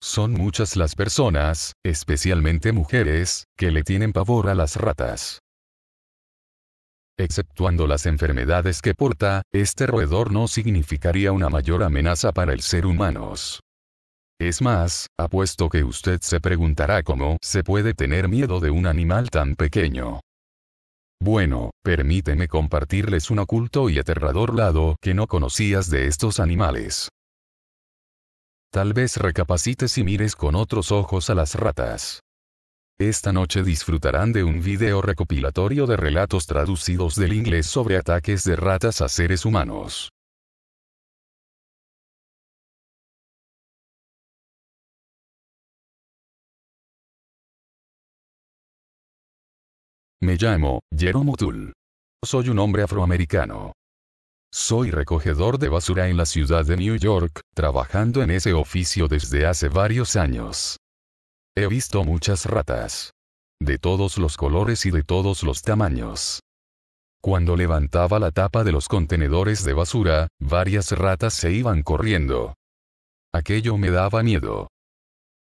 Son muchas las personas, especialmente mujeres, que le tienen pavor a las ratas. Exceptuando las enfermedades que porta, este roedor no significaría una mayor amenaza para el ser humanos. Es más, apuesto que usted se preguntará cómo se puede tener miedo de un animal tan pequeño. Bueno, permíteme compartirles un oculto y aterrador lado que no conocías de estos animales. Tal vez recapacites y mires con otros ojos a las ratas. Esta noche disfrutarán de un video recopilatorio de relatos traducidos del inglés sobre ataques de ratas a seres humanos. Me llamo Jerome Tull. Soy un hombre afroamericano. Soy recogedor de basura en la ciudad de New York, trabajando en ese oficio desde hace varios años. He visto muchas ratas. De todos los colores y de todos los tamaños. Cuando levantaba la tapa de los contenedores de basura, varias ratas se iban corriendo. Aquello me daba miedo.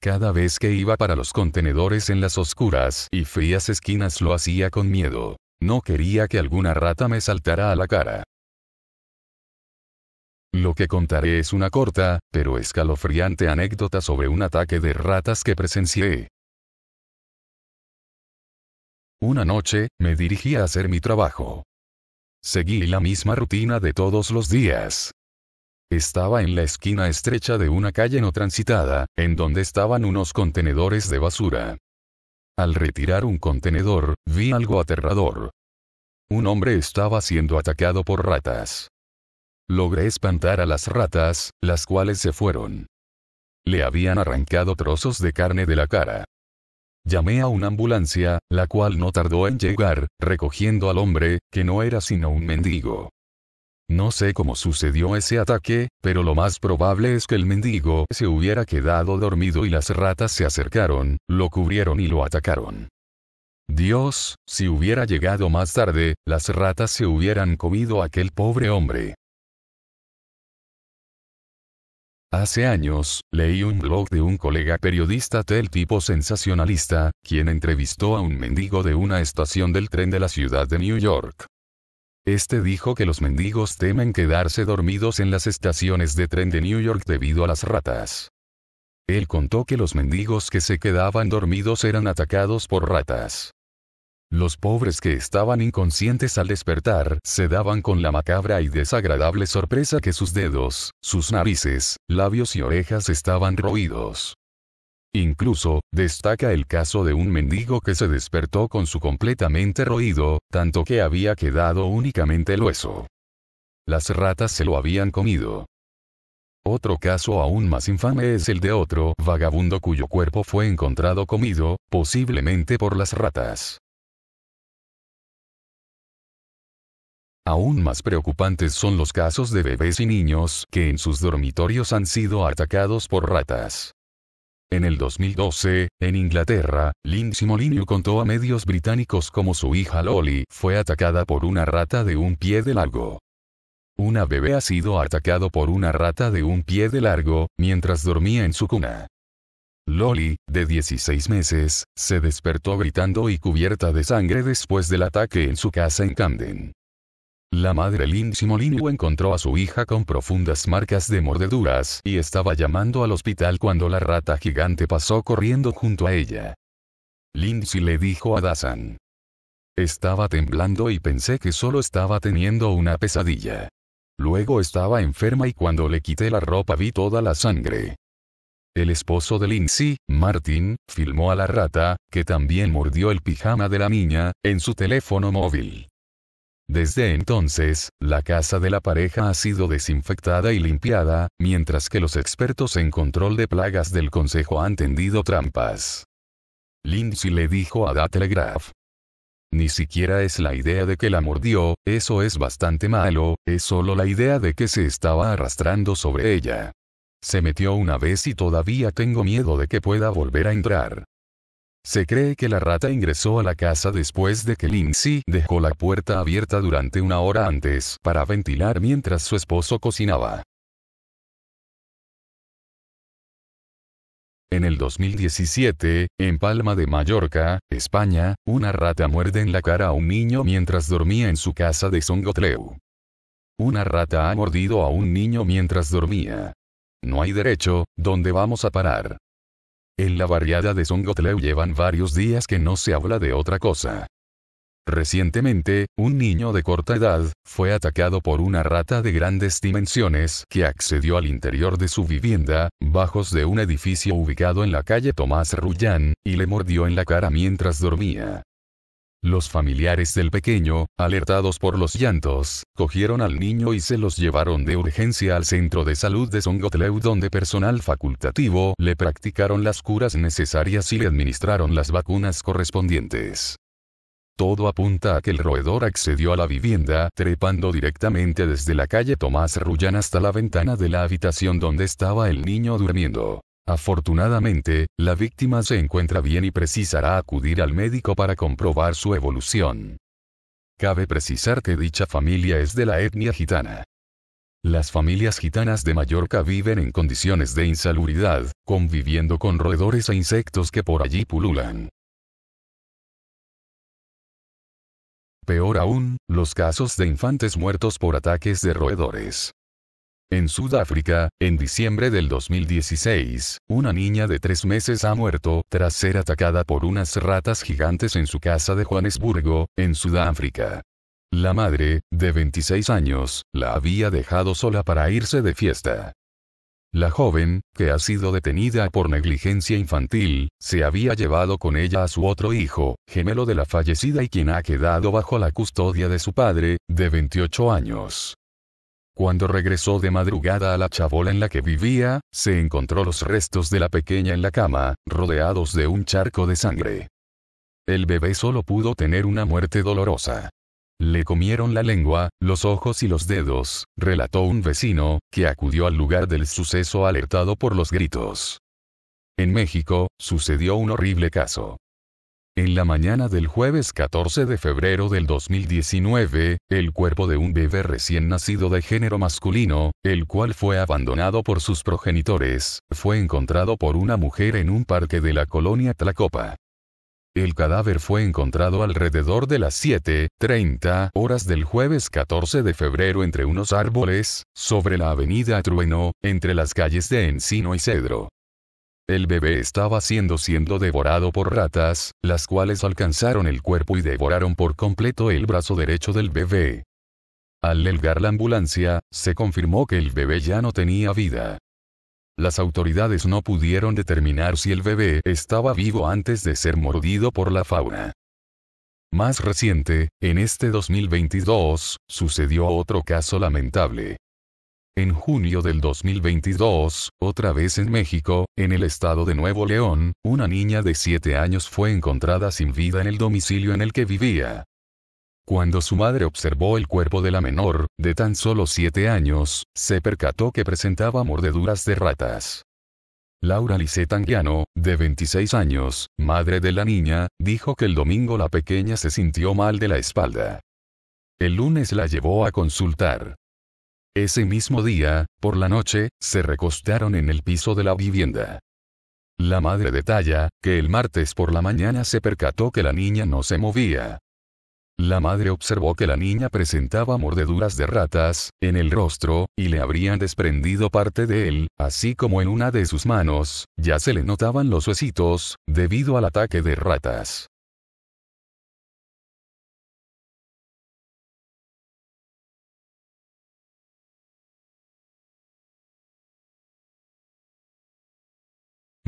Cada vez que iba para los contenedores en las oscuras y frías esquinas lo hacía con miedo. No quería que alguna rata me saltara a la cara. Lo que contaré es una corta, pero escalofriante anécdota sobre un ataque de ratas que presencié. Una noche, me dirigí a hacer mi trabajo. Seguí la misma rutina de todos los días. Estaba en la esquina estrecha de una calle no transitada, en donde estaban unos contenedores de basura. Al retirar un contenedor, vi algo aterrador. Un hombre estaba siendo atacado por ratas. Logré espantar a las ratas, las cuales se fueron. Le habían arrancado trozos de carne de la cara. Llamé a una ambulancia, la cual no tardó en llegar, recogiendo al hombre, que no era sino un mendigo. No sé cómo sucedió ese ataque, pero lo más probable es que el mendigo se hubiera quedado dormido y las ratas se acercaron, lo cubrieron y lo atacaron. Dios, si hubiera llegado más tarde, las ratas se hubieran comido a aquel pobre hombre. Hace años, leí un blog de un colega periodista del tipo sensacionalista, quien entrevistó a un mendigo de una estación del tren de la ciudad de New York. Este dijo que los mendigos temen quedarse dormidos en las estaciones de tren de New York debido a las ratas. Él contó que los mendigos que se quedaban dormidos eran atacados por ratas. Los pobres que estaban inconscientes al despertar se daban con la macabra y desagradable sorpresa que sus dedos, sus narices, labios y orejas estaban roídos. Incluso, destaca el caso de un mendigo que se despertó con su completamente roído, tanto que había quedado únicamente el hueso. Las ratas se lo habían comido. Otro caso aún más infame es el de otro vagabundo cuyo cuerpo fue encontrado comido, posiblemente por las ratas. Aún más preocupantes son los casos de bebés y niños que en sus dormitorios han sido atacados por ratas. En el 2012, en Inglaterra, Lindsay Molineux contó a medios británicos cómo su hija Lolly fue atacada por una rata de un pie de largo. Una bebé ha sido atacado por una rata de un pie de largo, mientras dormía en su cuna. Lolly, de 16 meses, se despertó gritando y cubierta de sangre después del ataque en su casa en Camden. La madre Lindsay Molineux encontró a su hija con profundas marcas de mordeduras y estaba llamando al hospital cuando la rata gigante pasó corriendo junto a ella. Lindsay le dijo a Dazan. Estaba temblando y pensé que solo estaba teniendo una pesadilla. Luego estaba enferma y cuando le quité la ropa vi toda la sangre. El esposo de Lindsay, Martin, filmó a la rata, que también mordió el pijama de la niña, en su teléfono móvil. Desde entonces, la casa de la pareja ha sido desinfectada y limpiada, mientras que los expertos en control de plagas del consejo han tendido trampas. Lindsay le dijo a The Telegraph. Ni siquiera es la idea de que la mordió, eso es bastante malo, es solo la idea de que se estaba arrastrando sobre ella. Se metió una vez y todavía tengo miedo de que pueda volver a entrar. Se cree que la rata ingresó a la casa después de que Lindsay dejó la puerta abierta durante una hora antes para ventilar mientras su esposo cocinaba. en el 2017, en Palma de Mallorca, España, una rata muerde en la cara a un niño mientras dormía en su casa de Songotleu. Una rata ha mordido a un niño mientras dormía. No hay derecho, ¿dónde vamos a parar? En la barriada de Songotleu llevan varios días que no se habla de otra cosa. Recientemente, un niño de corta edad, fue atacado por una rata de grandes dimensiones que accedió al interior de su vivienda, bajos de un edificio ubicado en la calle Tomás Rullán, y le mordió en la cara mientras dormía. Los familiares del pequeño, alertados por los llantos, cogieron al niño y se los llevaron de urgencia al centro de salud de Songotleu donde personal facultativo le practicaron las curas necesarias y le administraron las vacunas correspondientes. Todo apunta a que el roedor accedió a la vivienda trepando directamente desde la calle Tomás Rullán hasta la ventana de la habitación donde estaba el niño durmiendo. Afortunadamente, la víctima se encuentra bien y precisará acudir al médico para comprobar su evolución. Cabe precisar que dicha familia es de la etnia gitana. Las familias gitanas de Mallorca viven en condiciones de insalubridad, conviviendo con roedores e insectos que por allí pululan. Peor aún, los casos de infantes muertos por ataques de roedores. En Sudáfrica, en diciembre del 2016, una niña de tres meses ha muerto tras ser atacada por unas ratas gigantes en su casa de Johannesburgo, en Sudáfrica. La madre, de 26 años, la había dejado sola para irse de fiesta. La joven, que ha sido detenida por negligencia infantil, se había llevado con ella a su otro hijo, gemelo de la fallecida y quien ha quedado bajo la custodia de su padre, de 28 años. Cuando regresó de madrugada a la chabola en la que vivía, se encontró los restos de la pequeña en la cama, rodeados de un charco de sangre. El bebé solo pudo tener una muerte dolorosa. Le comieron la lengua, los ojos y los dedos, relató un vecino, que acudió al lugar del suceso alertado por los gritos. En México, sucedió un horrible caso. En la mañana del jueves 14 de febrero del 2019, el cuerpo de un bebé recién nacido de género masculino, el cual fue abandonado por sus progenitores, fue encontrado por una mujer en un parque de la colonia Tlacopa. El cadáver fue encontrado alrededor de las 7.30 horas del jueves 14 de febrero entre unos árboles, sobre la avenida Trueno, entre las calles de Encino y Cedro. El bebé estaba siendo siendo devorado por ratas, las cuales alcanzaron el cuerpo y devoraron por completo el brazo derecho del bebé. Al llegar la ambulancia, se confirmó que el bebé ya no tenía vida. Las autoridades no pudieron determinar si el bebé estaba vivo antes de ser mordido por la fauna. Más reciente, en este 2022, sucedió otro caso lamentable. En junio del 2022, otra vez en México, en el estado de Nuevo León, una niña de 7 años fue encontrada sin vida en el domicilio en el que vivía. Cuando su madre observó el cuerpo de la menor, de tan solo siete años, se percató que presentaba mordeduras de ratas. Laura Lisette Anguiano, de 26 años, madre de la niña, dijo que el domingo la pequeña se sintió mal de la espalda. El lunes la llevó a consultar. Ese mismo día, por la noche, se recostaron en el piso de la vivienda. La madre detalla, que el martes por la mañana se percató que la niña no se movía. La madre observó que la niña presentaba mordeduras de ratas, en el rostro, y le habrían desprendido parte de él, así como en una de sus manos, ya se le notaban los huesitos, debido al ataque de ratas.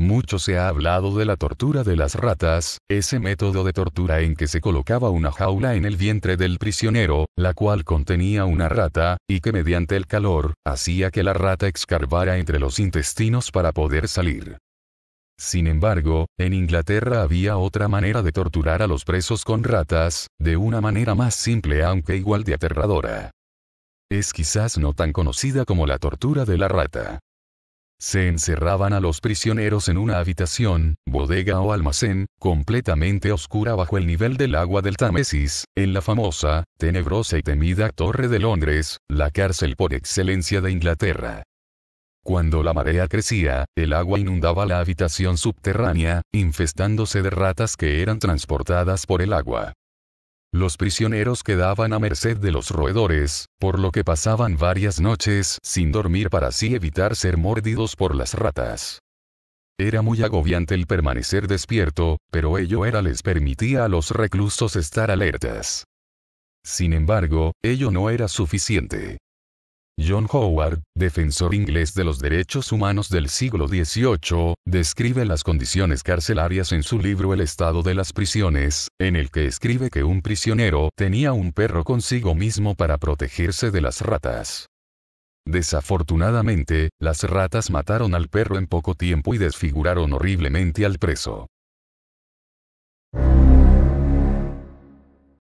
Mucho se ha hablado de la tortura de las ratas, ese método de tortura en que se colocaba una jaula en el vientre del prisionero, la cual contenía una rata, y que mediante el calor, hacía que la rata excavara entre los intestinos para poder salir. Sin embargo, en Inglaterra había otra manera de torturar a los presos con ratas, de una manera más simple aunque igual de aterradora. Es quizás no tan conocida como la tortura de la rata. Se encerraban a los prisioneros en una habitación, bodega o almacén, completamente oscura bajo el nivel del agua del Támesis, en la famosa, tenebrosa y temida Torre de Londres, la cárcel por excelencia de Inglaterra. Cuando la marea crecía, el agua inundaba la habitación subterránea, infestándose de ratas que eran transportadas por el agua. Los prisioneros quedaban a merced de los roedores, por lo que pasaban varias noches sin dormir para así evitar ser mordidos por las ratas. Era muy agobiante el permanecer despierto, pero ello era les permitía a los reclusos estar alertas. Sin embargo, ello no era suficiente. John Howard, defensor inglés de los derechos humanos del siglo XVIII, describe las condiciones carcelarias en su libro El estado de las prisiones, en el que escribe que un prisionero tenía un perro consigo mismo para protegerse de las ratas. Desafortunadamente, las ratas mataron al perro en poco tiempo y desfiguraron horriblemente al preso.